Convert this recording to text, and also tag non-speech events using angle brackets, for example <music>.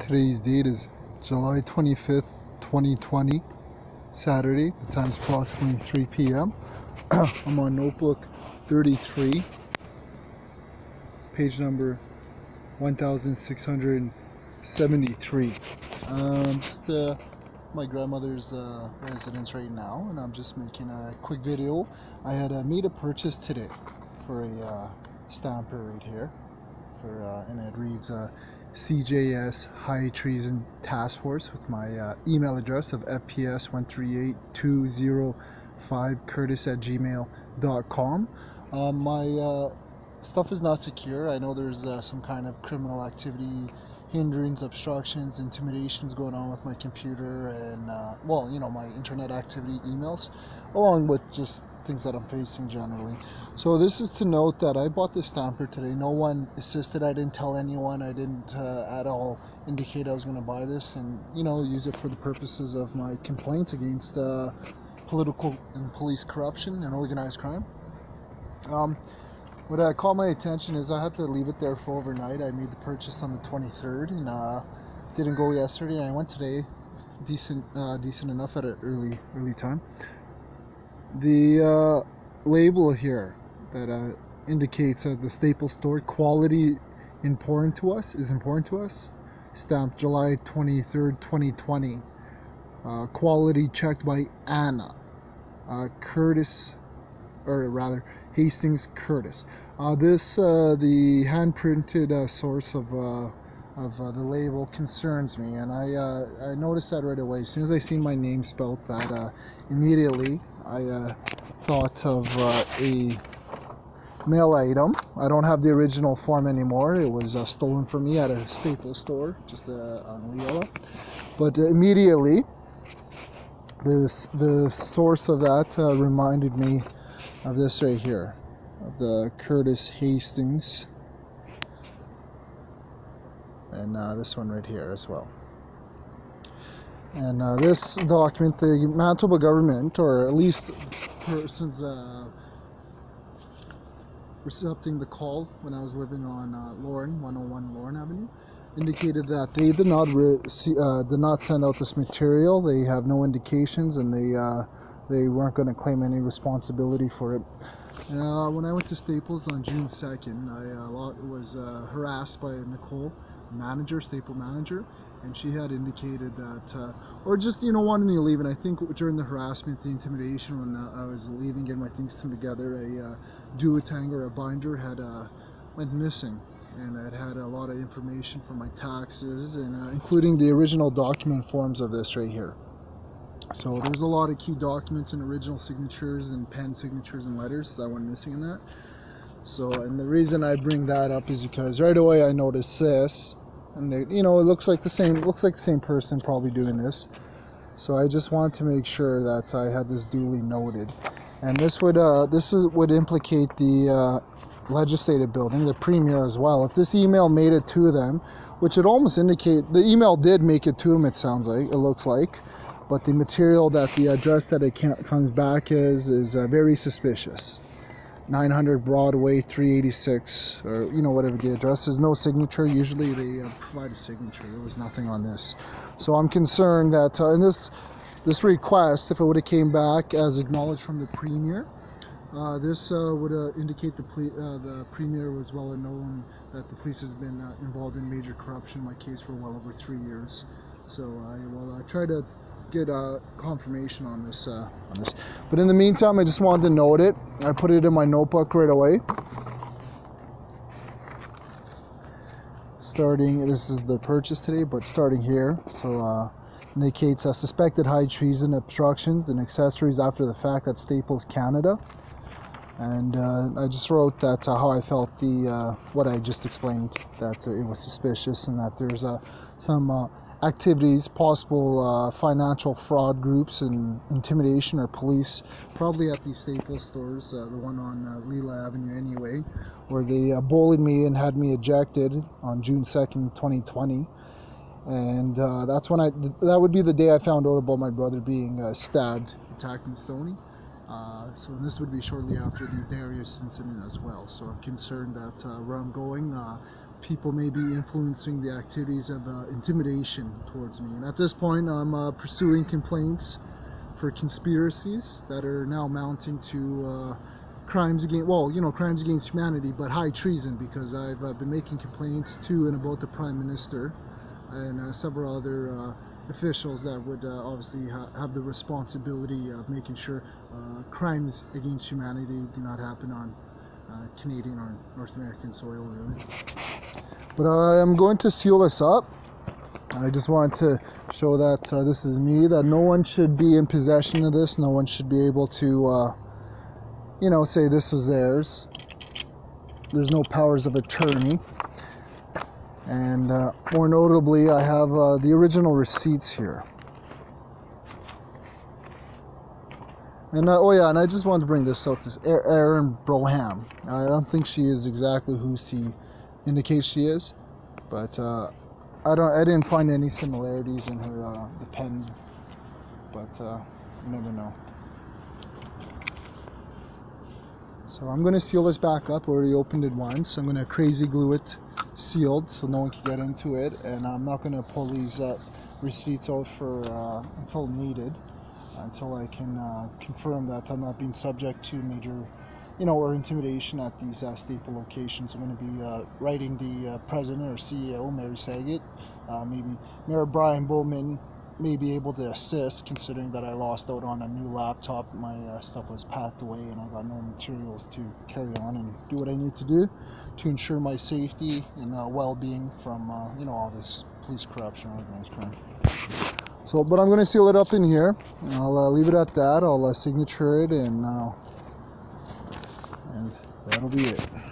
Today's date is July 25th, 2020, Saturday. The time is approximately 3 p.m. <clears throat> I'm on notebook 33, page number 1673. Um, just uh, my grandmother's uh, residence right now, and I'm just making a quick video. I had uh, made a purchase today for a uh, stamper right here, for uh, and it reads uh, CJS High Treason Task Force with my uh, email address of fps138205curtis at gmail.com. Um, my uh, stuff is not secure. I know there's uh, some kind of criminal activity, hinderings, obstructions, intimidations going on with my computer and, uh, well, you know, my internet activity emails, along with just things that I'm facing generally. So this is to note that I bought this stamper today. No one assisted. I didn't tell anyone. I didn't uh, at all indicate I was going to buy this and, you know, use it for the purposes of my complaints against uh, political and police corruption and organized crime. Um, what uh, caught my attention is I had to leave it there for overnight. I made the purchase on the 23rd and uh, didn't go yesterday. And I went today, decent, uh, decent enough at an early, early time the uh, label here that uh, indicates that the Staples store quality important to us is important to us. Stamped July 23rd, 2020. Uh, quality checked by Anna uh, Kurtis, or rather Hastings Kurtis. Uh, this uh, the hand printed source of of uh, the label concerns me, and I uh, I noticed that right away. As soon as I seen my name spelled, that uh, immediately I uh, thought of uh, a mail item. I don't have the original form anymore. It was uh, stolen from me at a Staples store just on Leila. But immediately, this the source of that reminded me of this right here, of the Kurtis Hastings and uh, this one right here as well. And uh, this document, the Manitoba government, or at least persons uh, accepting the call when I was living on uh, Lorne, 101 Lorne Avenue, indicated that they did not uh, did not send out this material. They have no indications, and they uh, they weren't going to claim any responsibility for it. Uh, when I went to Staples on June 2nd, I uh, was uh, harassed by Nicole manager, staple manager, and she had indicated that, uh, or just you know wanted me to leave. And I think during the harassment, the intimidation, when uh, I was leaving, getting my things together, a uh, duotang or a binder had uh, went missing, and it had a lot of information for my taxes, and uh, including the original document forms of this right here. So there's a lot of key documents and original signatures and pen signatures and letters that went missing in that. So, and the reason I bring that up is because right away I noticed this, and you know it looks like the same looks like the same person probably doing this. So I just want to make sure that I had this duly noted. And this would uh, this is, would implicate the uh, legislative building the premier as well. If this email made it to them which it almost indicate the email did make it to them it sounds like it looks like. But the material that the address that it comes back is is uh, very suspicious 900 Broadway 386 or you know whatever the address is. No signature. Usually they uh, provide a signature. There was nothing on this. So I'm concerned that uh, in this this request if it would have came back as acknowledged from the premier uh, this uh, would uh, indicate the, uh, the premier was well known that the police has been involved in major corruption in my case for well over three years. So I will try to get a confirmation on this uh, on this. But in the meantime, I just wanted to note it. I put it in my notebook right away. Starting, this is the purchase today, but starting here, so uh, indicates a suspected high treason obstructions and accessories after the fact at Staples Canada. And uh, I just wrote that uh, how I felt the uh, what I just explained that it was suspicious and that there's uh, some uh, activities, possible uh, financial fraud groups and intimidation or police, probably at the Staples stores, uh, the one on uh, Leila Avenue anyway, where they uh, bullied me and had me ejected on June 2nd, 2020. And uh, that's when I, th- that would be the day I found out about my brother being uh, stabbed, attacked in Stony. so this would be shortly after the Darius incident as well. So I'm concerned that where I'm going, people may be influencing the activities of uh, intimidation towards me. And at this point, I'm uh, pursuing complaints for conspiracies that are now mounting to uh, crimes against, well, you know, crimes against humanity, but high treason because I've uh, been making complaints to and about the Prime Minister and uh, several other uh, officials that would obviously ha- have the responsibility of making sure crimes against humanity do not happen on Canadian or North American soil, really. But I'm going to seal this up. I just want to show that uh, this is me, that no one should be in possession of this, no one should be able to, uh, you know, say this was theirs. There's no powers of attorney. And uh, more notably, I have uh, the original receipts here. And uh, oh yeah, and I just wanted to bring this out. This Erin Broham. I don't think she is exactly who she indicates she is, but uh, I don't. I didn't find any similarities in her uh, the pen, but uh, you never know. So I'm to seal this back up. I already opened it once. I'm to crazy glue it sealed so no one can get into it, and I'm not to pull these uh, receipts out for uh, until needed until I can uh, confirm that I'm not being subject to major, you know, or intimidation at these uh, staple locations. I'm going to be uh, writing the uh, president or CEO, Mary Saget, uh, maybe Mayor Brian Bowman may be able to assist considering that I lost out on a new laptop. My uh, stuff was packed away and I got no materials to carry on and do what I need to do to ensure my safety and well-being from, you know, all this police corruption, organized crime. So, but I'm going to seal it up in here. I'll uh, leave it at that. I'll uh, signature it and, uh, and that'll be it.